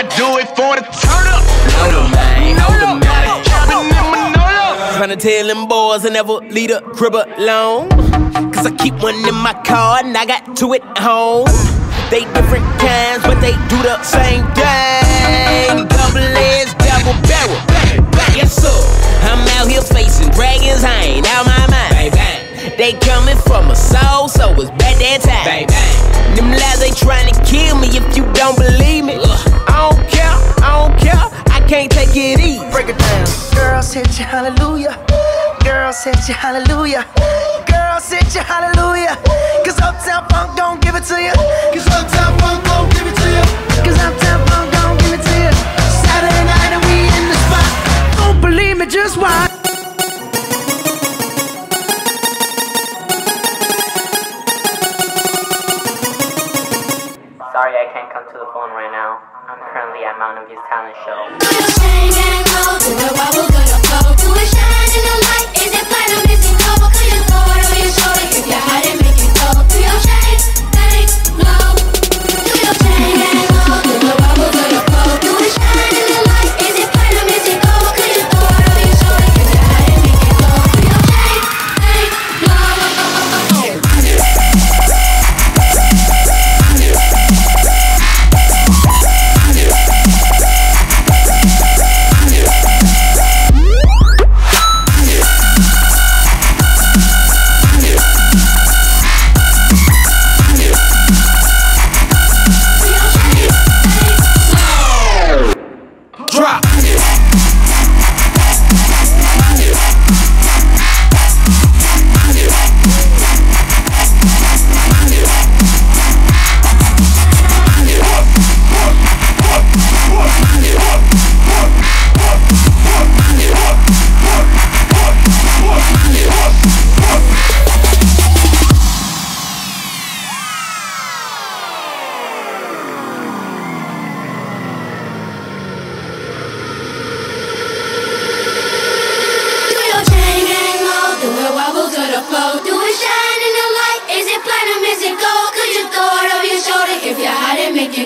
I do it for the turn up. Know the man, know the man. Tryna tell them boys I never leave a crib alone. Cause I keep one in my car and I got two at home. They different kinds, but they do the same thing. Double edge, double barrel. bang bang, Yes, sir. I'm out here facing dragons, I ain't out my mind. Bang, bang. They coming from a soul, so it's bad that time. Bang, bang. Them lies they trying to kill me if you don't believe me. Ugh. Hallelujah. Girls hit you hallelujah. Girls hit you hallelujah. Cause Uptown Funk don't give it to you. Cause Uptown Funk don't give it to you. Cause Uptown Funk don't give it to you. Saturday night and we in the spot. Don't believe me, just watch. Sorry I can't come to the phone right now. I'm currently at Mountain View's talent show.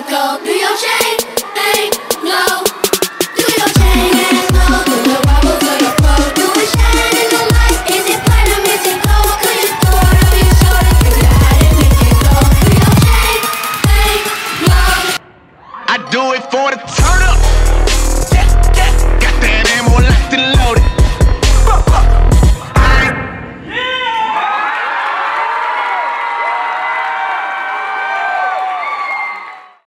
Go.